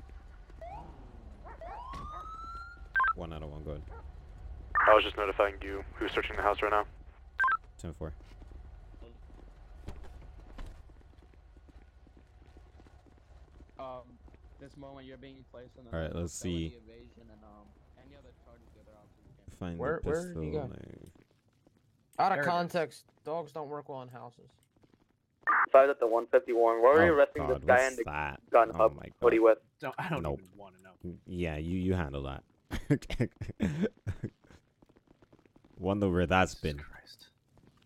Speaker 1: One out of one. Go ahead.
Speaker 7: I was just notifying you who's searching the house right now.
Speaker 1: Ten four.
Speaker 2: um, this moment you're being placed on.
Speaker 1: All right, let's see.
Speaker 2: Evasion and um, any other charges the other officers can.
Speaker 1: Find
Speaker 2: Where-
Speaker 1: the
Speaker 2: where
Speaker 1: pistol.
Speaker 2: did he go? Out of
Speaker 6: it is.
Speaker 2: context, dogs don't work well in houses.
Speaker 8: Five at the 151. Why were you
Speaker 1: Oh,
Speaker 8: arresting this guy
Speaker 1: what's
Speaker 8: in the
Speaker 1: that?
Speaker 8: gun
Speaker 1: Oh
Speaker 8: hub?
Speaker 1: my
Speaker 8: What are you
Speaker 1: God.
Speaker 8: with?
Speaker 6: Don't, I don't
Speaker 1: Nope.
Speaker 6: even want to know.
Speaker 1: Yeah, you you handle that. Wonder where that's been.
Speaker 6: Christ.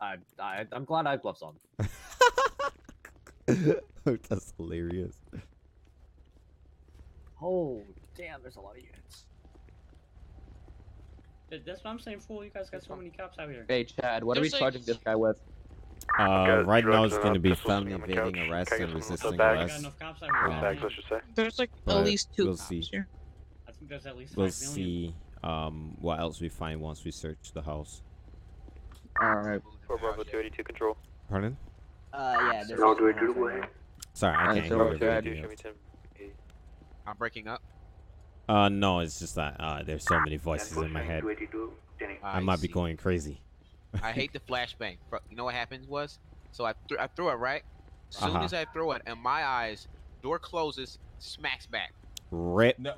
Speaker 6: I, I, I'm glad I have gloves on.
Speaker 1: that's hilarious.
Speaker 6: Oh, damn, there's a lot of units.
Speaker 17: That's what I'm saying, fool. You guys got so many cops out here.
Speaker 2: Hey, Chad, what are we
Speaker 13: like-
Speaker 2: charging this guy with?
Speaker 1: Uh, right now it's going to
Speaker 18: uh,
Speaker 1: be
Speaker 18: pistols
Speaker 1: felony
Speaker 18: sitting
Speaker 1: evading arrest and resisting arrest.
Speaker 19: Enough cops
Speaker 18: bags, I should say.
Speaker 13: There's like
Speaker 1: But
Speaker 13: at least two
Speaker 1: we'll
Speaker 13: cops
Speaker 1: see.
Speaker 13: here.
Speaker 19: I think there's at least
Speaker 1: We'll
Speaker 19: five million.
Speaker 1: see um, what else we find once we search the house.
Speaker 2: Alright.
Speaker 5: For Bravo 282 control.
Speaker 1: Pardon?
Speaker 6: Uh, yeah. there's
Speaker 15: No,
Speaker 6: just
Speaker 15: do it,
Speaker 6: one
Speaker 15: do it,
Speaker 6: more
Speaker 15: go
Speaker 6: thing.
Speaker 15: ahead.
Speaker 1: Sorry, I can't
Speaker 2: so
Speaker 1: hear
Speaker 2: what you
Speaker 1: everything
Speaker 2: had?
Speaker 1: else.
Speaker 12: I'm breaking up.
Speaker 1: Uh, no, it's just that uh, there's so many voices in my head.
Speaker 15: 282, Jenny.
Speaker 1: I might be going crazy.
Speaker 12: I hate the flashbang. You know what happened was? So I, th- I threw it right. As soon
Speaker 1: Uh-huh.
Speaker 12: as I throw it, in my eyes, door closes, smacks back.
Speaker 1: Rip.
Speaker 14: No,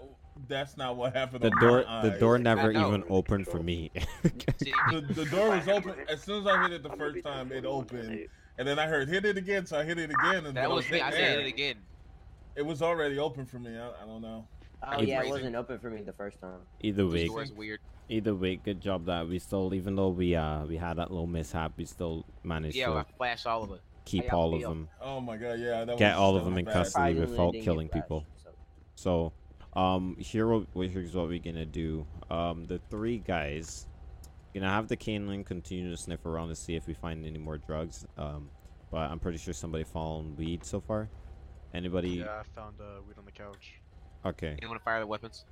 Speaker 14: that's not what happened.
Speaker 1: The door,
Speaker 14: my
Speaker 1: the
Speaker 14: eyes.
Speaker 1: door never even opened for me.
Speaker 14: The, the door was open as soon as I hit it the first time. It opened, and then I heard hit it again, so I hit it again, and
Speaker 12: that
Speaker 14: when
Speaker 12: was
Speaker 14: I
Speaker 12: me. I
Speaker 14: hit
Speaker 12: it again.
Speaker 14: It was already open for me. I, I don't know.
Speaker 6: Oh
Speaker 1: It's
Speaker 6: yeah, it wasn't open for me the first time.
Speaker 1: Either
Speaker 12: This
Speaker 1: way,
Speaker 12: door's weird.
Speaker 1: either way, good job that we still, even though we uh we had that little mishap, we still managed
Speaker 12: Yeah, I
Speaker 1: to
Speaker 12: flashed all of it.
Speaker 1: keep
Speaker 6: y'all
Speaker 1: all of them,
Speaker 14: Oh my god, yeah, that
Speaker 1: get
Speaker 14: was,
Speaker 1: all of them in
Speaker 14: bad.
Speaker 1: custody
Speaker 6: Surprisingly,
Speaker 1: without killing
Speaker 6: flashed,
Speaker 1: people.
Speaker 6: so-
Speaker 1: So, um, here what here's what we're gonna do. Um, the three guys gonna have the canine continue to sniff around to see if we find any more drugs. Um, but I'm pretty sure somebody found weed so far. Anybody?
Speaker 18: Yeah, I found uh, weed on the couch.
Speaker 1: Okay.
Speaker 12: You want to fire the weapons?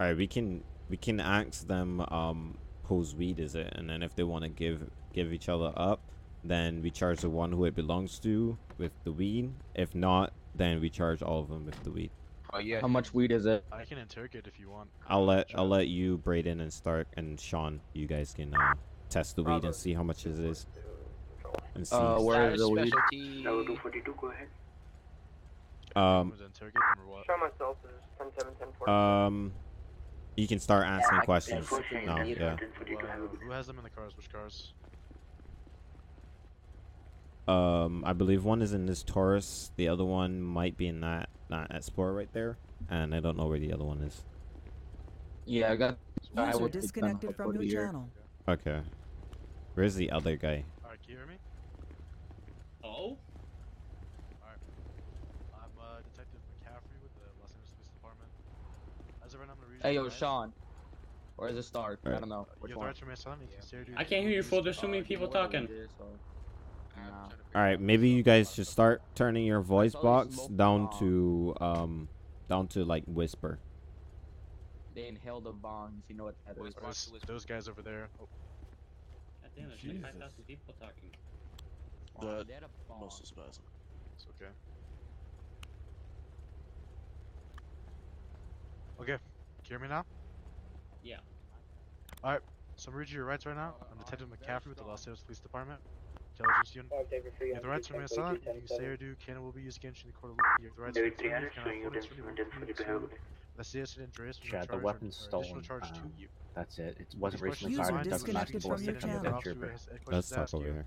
Speaker 1: All right, we can we can ask them um whose weed is it, and then if they want to give give each other up, then we charge the one who it belongs to with the weed. If not, then we charge all of them with the weed.
Speaker 12: Oh yeah.
Speaker 2: How much weed is it?
Speaker 18: I can interrogate if you want.
Speaker 1: I'll let I'll let you, Braden and Stark and Sean. You guys can uh, test the weed and see how much it is. And see.
Speaker 2: Uh, where is
Speaker 12: Status
Speaker 2: the weed?
Speaker 12: specialty.
Speaker 15: Level 242, go ahead.
Speaker 1: Um
Speaker 18: Was it interrogate them or what?
Speaker 20: Show myself is 10 7 10 4.
Speaker 1: um, you can start asking
Speaker 6: I can
Speaker 1: questions
Speaker 6: push it
Speaker 1: now.
Speaker 6: in
Speaker 1: Yeah.
Speaker 6: either.
Speaker 18: Well, who has them in the cars? Which cars?
Speaker 1: Um, I believe one is in this Taurus. The other one might be in that that Explorer right there, and I don't know where the other one is.
Speaker 2: Yeah, I got. I
Speaker 11: User
Speaker 2: would take
Speaker 11: disconnected from your channel.
Speaker 1: Okay. Where's the other guy?
Speaker 18: Alright, can you hear me?
Speaker 19: Oh?
Speaker 18: Alright. I'm uh, Detective McCaffrey with the Los Angeles Police Department. As of right now, I'm gonna read you
Speaker 2: Hey, yo,
Speaker 18: Sean.
Speaker 2: Or is it Stark? I don't know. Which
Speaker 18: you have the
Speaker 2: one?
Speaker 18: right to remain silent. You can stay or do
Speaker 19: I can't hear you, fool. There's too many people talking.
Speaker 1: All right, maybe you guys should start turning your voice box down to um down to like whisper.
Speaker 2: They inhaled a bong. If you know what that is.
Speaker 18: Those, those guys over there. Oh,
Speaker 19: God damn, there's like 5,000 people talking.
Speaker 2: Oh, they had a bong.
Speaker 18: it's okay. Okay, can you hear me now?
Speaker 19: Yeah.
Speaker 18: Alright, so I'm reading your rights right now. I'm Detective McCaffrey with the Los Angeles Police Department. Intelligence unit. You have the right to remain silent. You can say or do can will be used against you in the court of law. You have the right to
Speaker 15: David
Speaker 18: continue. Can
Speaker 15: showing you
Speaker 18: afford it
Speaker 15: identity-
Speaker 18: to remove
Speaker 15: identity
Speaker 18: you
Speaker 15: behavior.
Speaker 18: to the citizen interest from
Speaker 6: Chad, the weapon's stolen.
Speaker 18: charge to
Speaker 6: Um,
Speaker 18: you.
Speaker 6: That's it. It wasn't recently fired. Doesn't match
Speaker 11: disconnected
Speaker 6: the
Speaker 11: from your
Speaker 6: ballistic under
Speaker 11: channel.
Speaker 6: the trooper.
Speaker 18: Has any
Speaker 1: Let's
Speaker 18: questions to
Speaker 1: talk
Speaker 18: ask
Speaker 1: over
Speaker 18: you?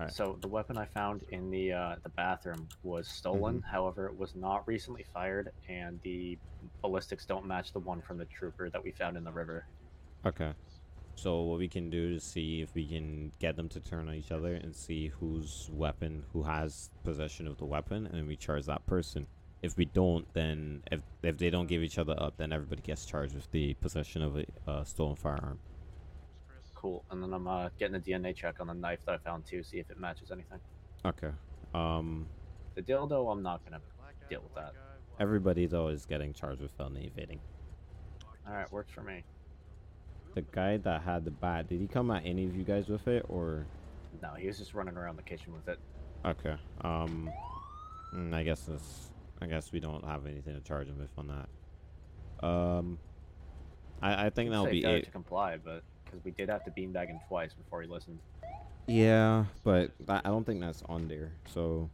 Speaker 1: Alright.
Speaker 6: So the weapon I found in the uh, the bathroom was stolen.
Speaker 1: Mm-hmm.
Speaker 6: However, it was not recently fired, and the ballistics don't match the one from the trooper that we found in the river.
Speaker 1: Okay. So what we can do is see if we can get them to turn on each other and see whose weapon, who has possession of the weapon, and then we charge that person. If we don't, then if if they don't give each other up, then everybody gets charged with the possession of a uh, stolen firearm.
Speaker 6: Cool. And then I'm uh, getting a DNA check on the knife that I found too, see if it matches anything.
Speaker 1: Okay. Um,
Speaker 6: The dildo, I'm not gonna deal with that.
Speaker 1: everybody though is getting charged with felony evading.
Speaker 6: All right, works for me.
Speaker 1: The guy that had the bat, did he come at any of you guys with it, or?
Speaker 6: No, he was just running around the kitchen with it.
Speaker 1: Okay. Um, mm, I guess this. I guess we don't have anything to charge him with on that. Um, I I think that'll be
Speaker 6: guy
Speaker 1: it.
Speaker 6: to comply, but because we did have to beanbag him twice before he listened.
Speaker 1: Yeah, but I don't think that's on there. So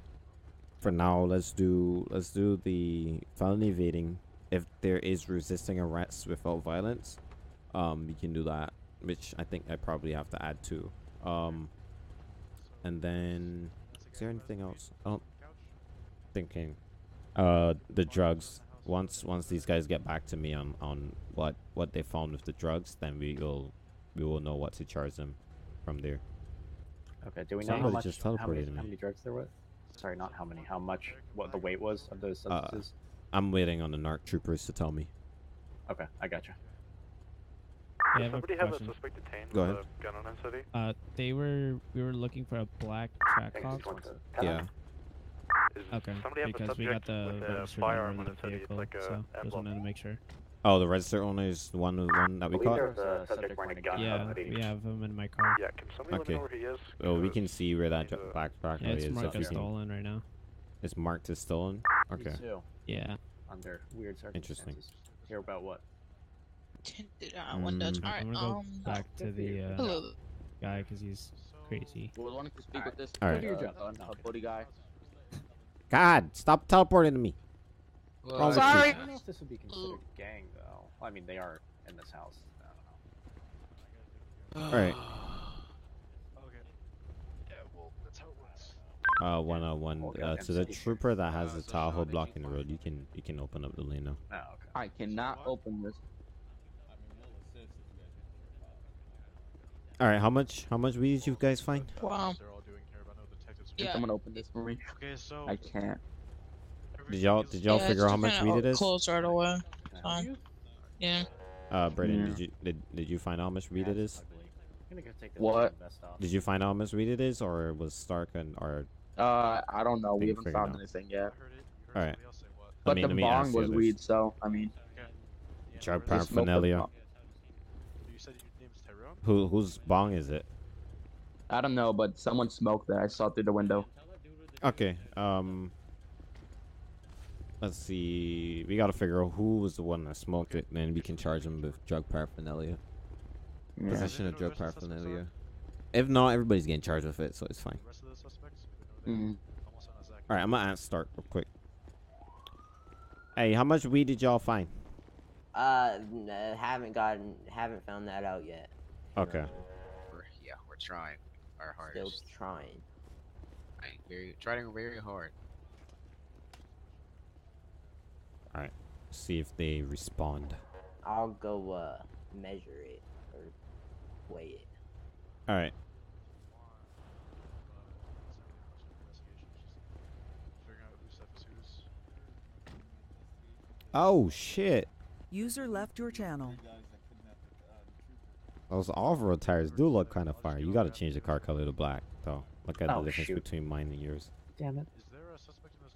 Speaker 1: for now, let's do let's do the felony evading. If there is resisting arrest without violence, um, we can do that. Which I think I probably have to add to. Um, and then is there anything else? I don't thinking. Uh, the drugs. Once once these guys get back to me on on what what they found with the drugs, then we will we will know what to charge them from there.
Speaker 6: Okay, do we know how
Speaker 1: Somebody
Speaker 6: much?
Speaker 1: just
Speaker 6: how, many,
Speaker 1: teleported me.
Speaker 6: how many drugs there were? Sorry, not how many. How much? What the weight was of those
Speaker 1: Uh,
Speaker 6: substances?
Speaker 1: I'm waiting on the narc troopers to tell me.
Speaker 6: Okay, I got you.
Speaker 16: I have a
Speaker 7: Somebody have a
Speaker 16: question.
Speaker 7: suspect detained
Speaker 1: Go
Speaker 7: with
Speaker 1: ahead.
Speaker 7: a gun on city?
Speaker 16: Uh, they were we were looking for a black track Trackhawk.
Speaker 1: Yeah.
Speaker 16: Okay,
Speaker 7: somebody have a
Speaker 16: because we got
Speaker 7: subject
Speaker 16: the
Speaker 7: with a
Speaker 16: registered
Speaker 7: firearm on
Speaker 16: of the
Speaker 7: it, so it's
Speaker 16: vehicle,
Speaker 7: like a
Speaker 16: so just
Speaker 7: emblem.
Speaker 16: wanted to make sure.
Speaker 1: Oh, the register owner is the one, the one that we caught.
Speaker 15: there's a subject wearing a gun
Speaker 16: Yeah,
Speaker 15: on
Speaker 16: we have him in my car.
Speaker 7: Yeah, can somebody
Speaker 1: Okay.
Speaker 7: let me know where he is?
Speaker 1: Oh, we can see where that dr- black track
Speaker 16: Yeah, it's
Speaker 1: is.
Speaker 16: marked
Speaker 1: if we
Speaker 16: as
Speaker 1: can-
Speaker 16: stolen right now.
Speaker 1: It's marked as stolen. Okay.
Speaker 6: Me too.
Speaker 16: Yeah.
Speaker 6: Under weird circumstances.
Speaker 1: Interesting.
Speaker 6: Hear about what?
Speaker 13: Tinted uh, windows.
Speaker 1: Mm.
Speaker 13: Alright,
Speaker 16: I'm gonna go
Speaker 13: um.
Speaker 16: back to the uh,
Speaker 13: Hello.
Speaker 16: guy because he's crazy.
Speaker 2: We're wanting to speak with this
Speaker 1: All
Speaker 2: uh, uh, uh, booty guy.
Speaker 1: God, stop teleporting to me.
Speaker 12: Well,
Speaker 1: Wrong with?
Speaker 6: I don't know if this would be considered gang though. I mean, they are in this house. I don't know.
Speaker 1: All right.
Speaker 18: Okay. Yeah, well, that's how it works.
Speaker 1: Uh, one on one.
Speaker 6: Oh,
Speaker 1: Uh,
Speaker 6: goddamn
Speaker 1: to the trooper that has the Tahoe blocking the road, you can you can open up the lane now.
Speaker 6: Oh, okay.
Speaker 2: I cannot open this.
Speaker 1: All right, how much how much weed did you guys find?
Speaker 13: Wow.
Speaker 18: They're all doing here, but I know detectives.
Speaker 2: Can
Speaker 13: Yeah.
Speaker 2: someone open this for me?
Speaker 18: Okay, so
Speaker 2: I can't.
Speaker 1: Did y'all did y'all
Speaker 13: yeah,
Speaker 1: figure out how much weed it is?
Speaker 13: Close right away. Fine. Yeah.
Speaker 1: Uh, Brayden,
Speaker 2: Yeah.
Speaker 1: did you did, did you find out how much weed it is?
Speaker 6: I'm gonna go take this
Speaker 2: What?
Speaker 1: Did you find out how much weed it is, or was Stark and or
Speaker 2: Uh, I don't know. We haven't found
Speaker 1: out.
Speaker 2: anything yet.
Speaker 1: all right?
Speaker 2: But
Speaker 1: me-
Speaker 2: the
Speaker 1: let me ask
Speaker 2: bong was
Speaker 1: others.
Speaker 2: weed, so I mean.
Speaker 1: Drug
Speaker 2: the smoke was
Speaker 1: paraphernalia.
Speaker 2: bong.
Speaker 18: You said your name's Tyrone?
Speaker 1: Who whose bong is it?
Speaker 2: I don't know, but someone smoked that. I saw through the window.
Speaker 1: Okay. Um. Let's see. We gotta figure out who was the one that smoked it, and then we can charge him with drug paraphernalia.
Speaker 2: Yeah.
Speaker 1: Possession of drug paraphernalia. If not, everybody's getting charged with it, so it's fine.
Speaker 18: The rest of the suspects? We
Speaker 2: Mm.
Speaker 18: they almost on a Zach.
Speaker 1: All right, I'm gonna ask Stark real quick. Hey, how much weed did y'all find?
Speaker 19: Uh, n- uh, haven't gotten, haven't found that out yet.
Speaker 1: Okay.
Speaker 12: We're, yeah, we're trying our
Speaker 19: Still
Speaker 12: hardest.
Speaker 19: trying.
Speaker 12: Trying very, trying very hard.
Speaker 1: All right. See if they respond.
Speaker 19: I'll go uh measure it or weigh it.
Speaker 1: All right.
Speaker 18: Figuring out whose stuff is whose.
Speaker 1: Oh shit!
Speaker 11: User left your channel.
Speaker 1: Those off-road tires do look kind of fire. You gotta change the car color to black, though. Look at
Speaker 6: Oh,
Speaker 1: the difference
Speaker 6: shoot.
Speaker 1: between mine and yours.
Speaker 6: Damn it.
Speaker 18: Is there a suspect in the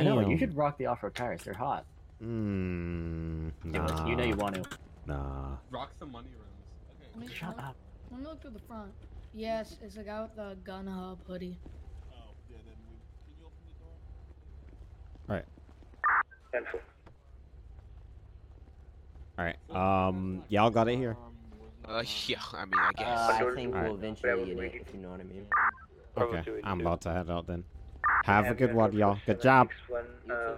Speaker 18: stores?
Speaker 6: I know. You should rock the off-road tires. They're hot.
Speaker 1: Mmm.
Speaker 6: Do it. You know you want to.
Speaker 1: Nah.
Speaker 21: Rock the money rims. Okay.
Speaker 6: Shut up.
Speaker 22: Let me look through the front. Yes, it's a guy with the gun hub hoodie.
Speaker 21: Oh, yeah, then we, can you open the door?
Speaker 1: All right.
Speaker 15: Pencil.
Speaker 1: All right. Um. Y'all got it here.
Speaker 12: Uh, yeah, I mean, I guess.
Speaker 19: Uh, I think we'll eventually get it, if you know what I mean.
Speaker 1: Okay. I'm about to head out then. Have a good one, y'all. Good job.
Speaker 15: One, uh,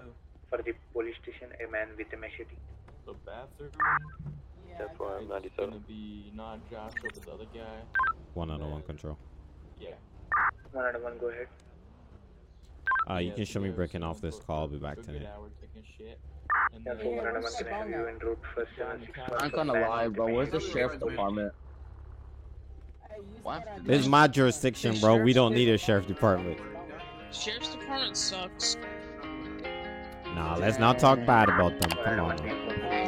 Speaker 15: for the police station, a man with a machete.
Speaker 23: The bathroom.
Speaker 5: That's why I'm
Speaker 23: It's
Speaker 5: 97.
Speaker 23: gonna be not Joshua, but the other guy.
Speaker 1: One on one control.
Speaker 23: Yeah.
Speaker 15: One and one, go ahead.
Speaker 1: Uh, you
Speaker 23: Yeah,
Speaker 1: can show me breaking
Speaker 23: so
Speaker 1: off this call. I'll be back tonight.
Speaker 23: hour taking shit. And
Speaker 15: Yeah, so one and one, can I have you en route for seven six one
Speaker 2: I'm
Speaker 15: for
Speaker 2: gonna lie, bro. Where's the
Speaker 15: machete?
Speaker 2: sheriff's department?
Speaker 22: What?
Speaker 1: This is my jurisdiction, bro. We don't need a sheriff department.
Speaker 13: Sheriff's department sucks.
Speaker 1: Nah, let's not talk bad about them. Come on.